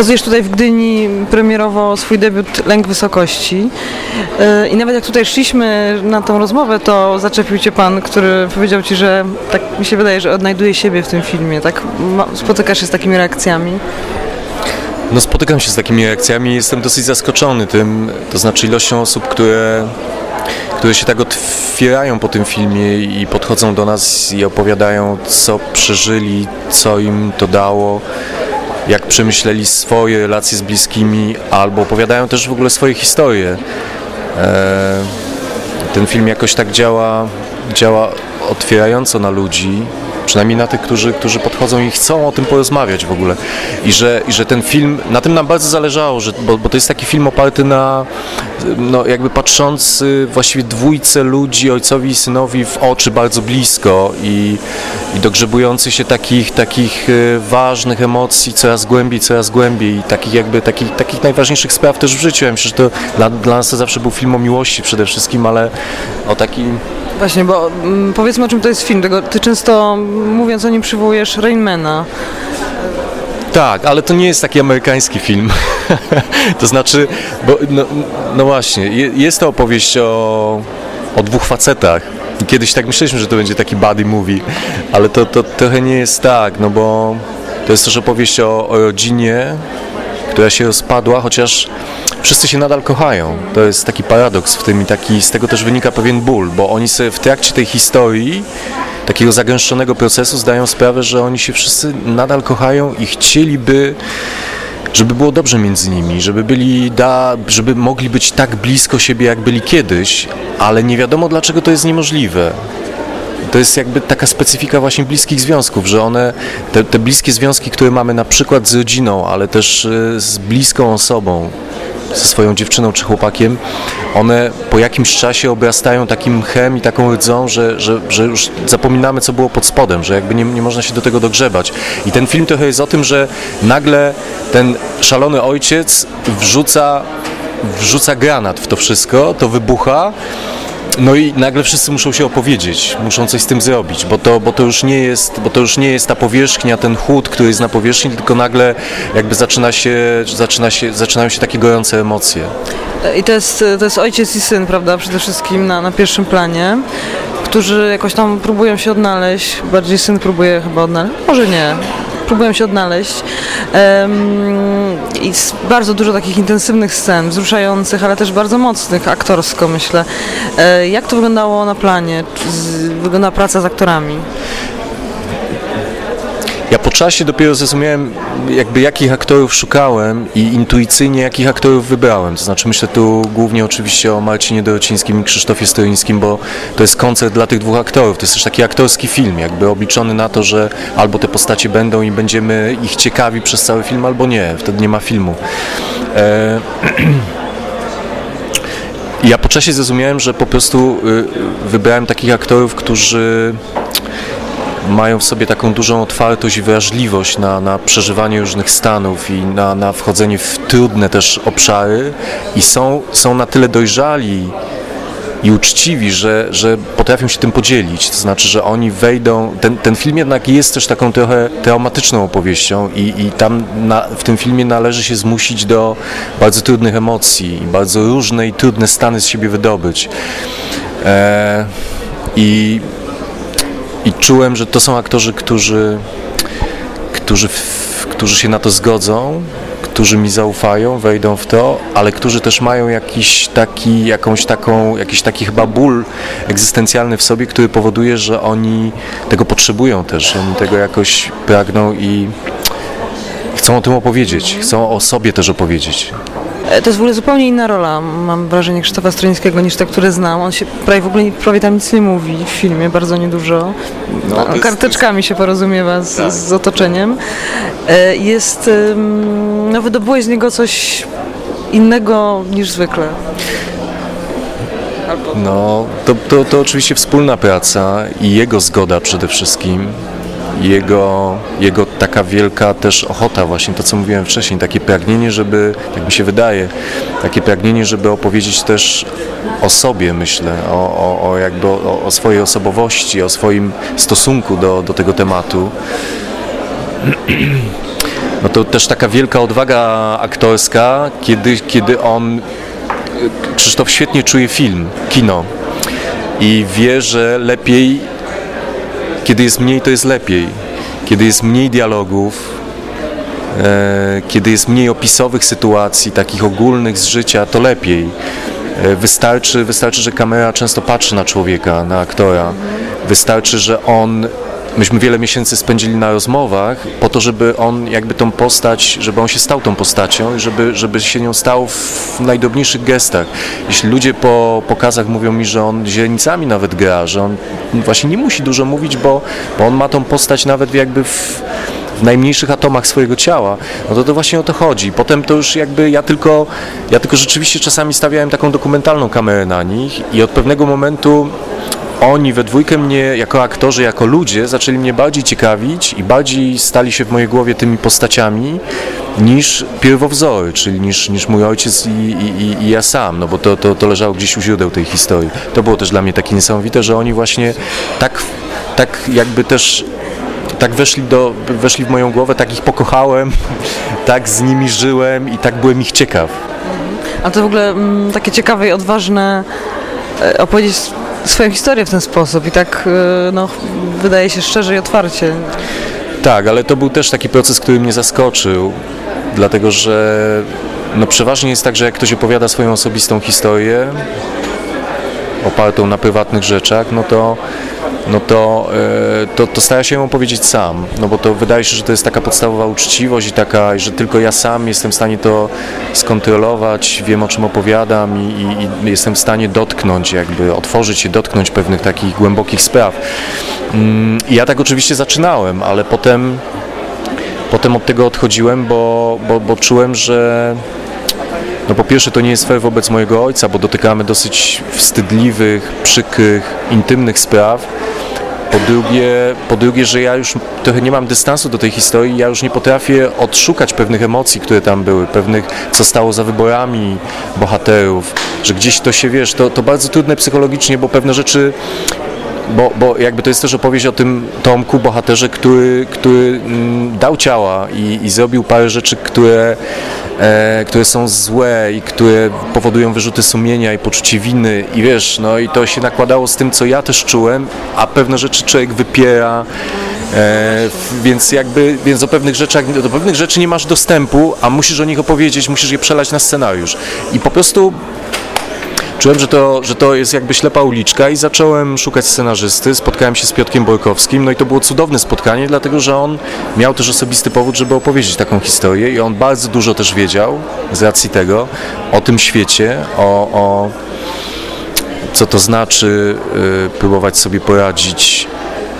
Pokazujesz tutaj w Gdyni premierowo swój debiut Lęk Wysokości. E, I nawet jak tutaj szliśmy na tą rozmowę, to zaczepił Cię Pan, który powiedział Ci, że tak mi się wydaje, że odnajduje siebie w tym filmie. Tak spotykasz się z takimi reakcjami? No spotykam się z takimi reakcjami jestem dosyć zaskoczony tym, to znaczy ilością osób, które, które się tak otwierają po tym filmie i podchodzą do nas i opowiadają, co przeżyli, co im to dało, przemyśleli swoje relacje z bliskimi, albo opowiadają też w ogóle swoje historie. E, ten film jakoś tak działa, działa otwierająco na ludzi, przynajmniej na tych, którzy, którzy podchodzą i chcą o tym porozmawiać w ogóle. I że, i że ten film, na tym nam bardzo zależało, że, bo, bo to jest taki film oparty na, no jakby patrzący właściwie dwójce ludzi, ojcowi i synowi w oczy bardzo blisko i, i dogrzebujący się takich, takich e, ważnych emocji coraz głębiej, coraz głębiej i takich jakby takich, takich najważniejszych spraw też w życiu. Ja myślę, że to dla, dla nas to zawsze był film o miłości przede wszystkim, ale o takim Właśnie, bo mm, powiedzmy o czym to jest film. Tego, ty często mówiąc o nim przywołujesz Rainmana. Tak, ale to nie jest taki amerykański film. to znaczy, bo, no, no właśnie, jest to opowieść o, o dwóch facetach. Kiedyś tak myśleliśmy, że to będzie taki buddy movie, ale to, to trochę nie jest tak, no bo to jest też opowieść o, o rodzinie, która się rozpadła, chociaż wszyscy się nadal kochają. To jest taki paradoks w tym i taki, z tego też wynika pewien ból, bo oni sobie w trakcie tej historii takiego zagęszczonego procesu zdają sprawę, że oni się wszyscy nadal kochają i chcieliby żeby było dobrze między nimi, żeby byli, da, żeby mogli być tak blisko siebie, jak byli kiedyś, ale nie wiadomo dlaczego to jest niemożliwe to jest jakby taka specyfika właśnie bliskich związków, że one, te, te bliskie związki, które mamy na przykład z rodziną, ale też e, z bliską osobą, ze swoją dziewczyną czy chłopakiem, one po jakimś czasie obrastają takim chem i taką rdzą, że, że, że już zapominamy, co było pod spodem, że jakby nie, nie można się do tego dogrzebać. I ten film trochę jest o tym, że nagle ten szalony ojciec wrzuca, wrzuca granat w to wszystko, to wybucha no i nagle wszyscy muszą się opowiedzieć, muszą coś z tym zrobić, bo to, bo to, już, nie jest, bo to już nie jest ta powierzchnia, ten chłód, który jest na powierzchni, tylko nagle jakby zaczyna się, zaczyna się, zaczynają się takie gorące emocje. I to jest, to jest ojciec i syn, prawda, przede wszystkim na, na pierwszym planie, którzy jakoś tam próbują się odnaleźć, bardziej syn próbuje chyba odnaleźć, może nie, próbują się odnaleźć. I bardzo dużo takich intensywnych scen, wzruszających, ale też bardzo mocnych aktorsko, myślę. E, jak to wyglądało na planie? Wygląda praca z aktorami? Ja po czasie dopiero zrozumiałem, jakby jakich aktorów szukałem i intuicyjnie jakich aktorów wybrałem. To znaczy myślę tu głównie oczywiście o Marcinie Dorocińskim i Krzysztofie Stoińskim, bo to jest koncert dla tych dwóch aktorów. To jest też taki aktorski film, jakby obliczony na to, że albo te postacie będą i będziemy ich ciekawi przez cały film, albo nie. Wtedy nie ma filmu. E ja po czasie zrozumiałem, że po prostu y, wybrałem takich aktorów, którzy mają w sobie taką dużą otwartość i wrażliwość na, na przeżywanie różnych stanów i na, na wchodzenie w trudne też obszary i są, są na tyle dojrzali i uczciwi, że, że potrafią się tym podzielić. To znaczy, że oni wejdą. Ten, ten film jednak jest też taką trochę traumatyczną opowieścią, i, i tam na, w tym filmie należy się zmusić do bardzo trudnych emocji i bardzo różne i trudne stany z siebie wydobyć. E, I i czułem, że to są aktorzy, którzy, którzy, którzy się na to zgodzą, którzy mi zaufają, wejdą w to, ale którzy też mają jakiś taki, jakąś taką, jakiś taki chyba ból egzystencjalny w sobie, który powoduje, że oni tego potrzebują też, oni tego jakoś pragną i chcą o tym opowiedzieć, chcą o sobie też opowiedzieć. E, to jest w ogóle zupełnie inna rola, mam wrażenie, Krzysztofa Strońskiego niż te, które znam. On się prawie w ogóle prawie tam nic nie mówi w filmie, bardzo niedużo. No, jest, karteczkami się porozumiewa z, tak. z otoczeniem. E, jest, no wydobyłeś z niego coś innego niż zwykle. No, to, to, to oczywiście wspólna praca i jego zgoda przede wszystkim jego, jego taka wielka też ochota, właśnie to co mówiłem wcześniej, takie pragnienie, żeby, tak mi się wydaje, takie pragnienie, żeby opowiedzieć też o sobie, myślę, o, o, o jakby o, o swojej osobowości, o swoim stosunku do, do tego tematu. no to też taka wielka odwaga aktorska, kiedy, kiedy on, Krzysztof świetnie czuje film, kino i wie, że lepiej, kiedy jest mniej, to jest lepiej. Kiedy jest mniej dialogów, e, kiedy jest mniej opisowych sytuacji, takich ogólnych z życia, to lepiej. E, wystarczy, wystarczy, że kamera często patrzy na człowieka, na aktora. Wystarczy, że on myśmy wiele miesięcy spędzili na rozmowach po to, żeby on jakby tą postać, żeby on się stał tą postacią i żeby, żeby się nią stał w najdrobniejszych gestach. Jeśli ludzie po pokazach mówią mi, że on źrenicami nawet gra, że on właśnie nie musi dużo mówić, bo, bo on ma tą postać nawet jakby w w najmniejszych atomach swojego ciała, no to to właśnie o to chodzi. Potem to już jakby ja tylko, ja tylko rzeczywiście czasami stawiałem taką dokumentalną kamerę na nich i od pewnego momentu oni we dwójkę mnie jako aktorzy, jako ludzie zaczęli mnie bardziej ciekawić i bardziej stali się w mojej głowie tymi postaciami niż pierwowzory, czyli niż, niż mój ojciec i, i, i ja sam, no bo to, to, to leżało gdzieś u źródeł tej historii. To było też dla mnie takie niesamowite, że oni właśnie tak, tak jakby też tak weszli, do, weszli w moją głowę, tak ich pokochałem, tak z nimi żyłem i tak byłem ich ciekaw. A to w ogóle m, mm, takie ciekawe i odważne e, opowiedzieć swoją historię w ten sposób i tak e, no, wydaje się szczerze i otwarcie. Tak, ale to był też taki proces, który mnie zaskoczył, dlatego że no, przeważnie jest tak, że jak ktoś opowiada swoją osobistą historię, opartą na prywatnych rzeczach, no to no to, e, to, to stara się ją powiedzieć sam, no bo to wydaje się, że to jest taka podstawowa uczciwość i taka, że tylko ja sam jestem w stanie to skontrolować, wiem o czym opowiadam i, i, i jestem w stanie dotknąć, jakby otworzyć się, dotknąć pewnych takich głębokich spraw. Mm, I ja tak oczywiście zaczynałem, ale potem, potem od tego odchodziłem, bo, bo, bo czułem, że no po pierwsze to nie jest fair wobec mojego ojca, bo dotykamy dosyć wstydliwych, przykrych, intymnych spraw. Po drugie, po drugie, że ja już trochę nie mam dystansu do tej historii, ja już nie potrafię odszukać pewnych emocji, które tam były, pewnych, co stało za wyborami bohaterów, że gdzieś to się, wiesz, to, to bardzo trudne psychologicznie, bo pewne rzeczy bo, bo jakby to jest też opowieść o tym Tomku, bohaterze, który, który mm, dał ciała i, i zrobił parę rzeczy, które, e, które są złe i które powodują wyrzuty sumienia i poczucie winy. I wiesz, no i to się nakładało z tym, co ja też czułem, a pewne rzeczy człowiek wypiera, e, więc jakby, więc do pewnych, rzeczach, do pewnych rzeczy nie masz dostępu, a musisz o nich opowiedzieć, musisz je przelać na scenariusz. I po prostu Czułem, że to, że to jest jakby ślepa uliczka i zacząłem szukać scenarzysty. Spotkałem się z Piotkiem Borkowskim, no i to było cudowne spotkanie, dlatego że on miał też osobisty powód, żeby opowiedzieć taką historię i on bardzo dużo też wiedział z racji tego o tym świecie, o, o co to znaczy y, próbować sobie poradzić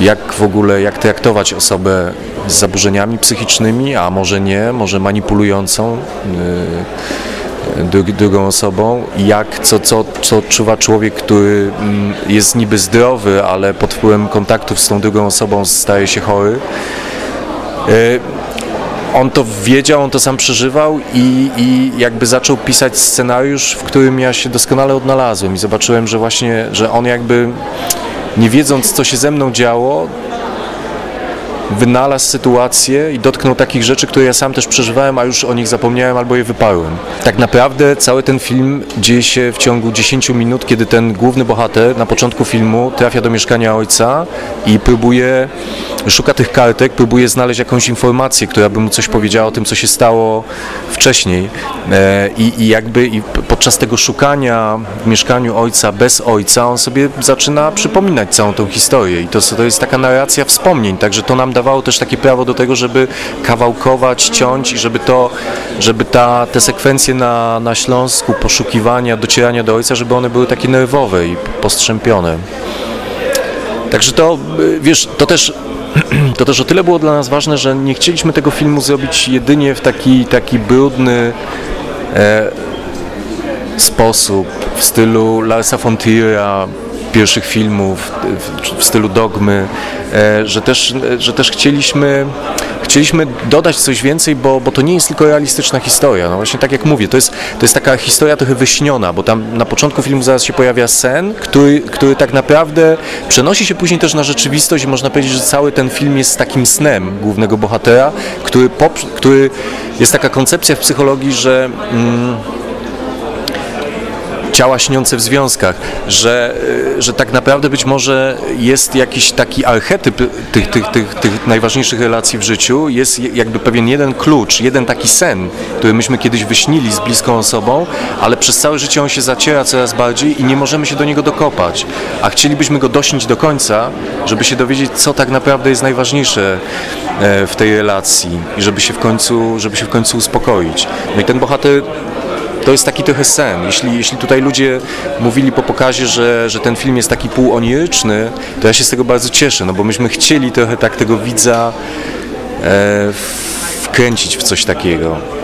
jak w ogóle, jak traktować osobę z zaburzeniami psychicznymi, a może nie, może manipulującą. Y, drugą osobą, jak, co, co, co odczuwa człowiek, który mm, jest niby zdrowy, ale pod wpływem kontaktów z tą drugą osobą staje się chory. E, on to wiedział, on to sam przeżywał i, i jakby zaczął pisać scenariusz, w którym ja się doskonale odnalazłem i zobaczyłem, że właśnie, że on jakby nie wiedząc, co się ze mną działo, wynalazł sytuację i dotknął takich rzeczy, które ja sam też przeżywałem, a już o nich zapomniałem albo je wyparłem. Tak naprawdę cały ten film dzieje się w ciągu 10 minut, kiedy ten główny bohater na początku filmu trafia do mieszkania ojca i próbuje, szuka tych kartek, próbuje znaleźć jakąś informację, która by mu coś powiedziała o tym, co się stało wcześniej. E, I, i jakby i podczas tego szukania w mieszkaniu ojca bez ojca, on sobie zaczyna przypominać całą tą historię i to, to jest taka narracja wspomnień, także to nam dawało też takie prawo do tego, żeby kawałkować, ciąć i żeby to, żeby ta, te sekwencje na, na Śląsku, poszukiwania, docierania do ojca, żeby one były takie nerwowe i postrzępione. Także to, wiesz, to też to też o tyle było dla nas ważne, że nie chcieliśmy tego filmu zrobić jedynie w taki, taki brudny e, sposób, w stylu Larsa von pierwszych filmów w, stylu dogmy, e, że też, że też chcieliśmy, chcieliśmy dodać coś więcej, bo, bo to nie jest tylko realistyczna historia. No właśnie tak jak mówię, to jest, to jest taka historia trochę wyśniona, bo tam na początku filmu zaraz się pojawia sen, który, który tak naprawdę przenosi się później też na rzeczywistość i można powiedzieć, że cały ten film jest takim snem głównego bohatera, który, który jest taka koncepcja w psychologii, że mm, ciała śniące w związkach, że, y, że tak naprawdę być może jest jakiś taki archetyp tych, tych, tych, tych najważniejszych relacji w życiu, jest jakby pewien jeden klucz, jeden taki sen, który myśmy kiedyś wyśnili z bliską osobą, ale przez całe życie on się zaciera coraz bardziej i nie możemy się do niego dokopać, a chcielibyśmy go dośnić do końca, żeby się dowiedzieć, co tak naprawdę jest najważniejsze e, w tej relacji i żeby się w końcu, żeby się w końcu uspokoić. No i ten bohater to jest taki trochę sen. Jeśli, jeśli tutaj ludzie mówili po pokazie, że, że ten film jest taki półoniryczny, to ja się z tego bardzo cieszę, no bo myśmy chcieli trochę tak tego widza e, wkręcić w coś takiego.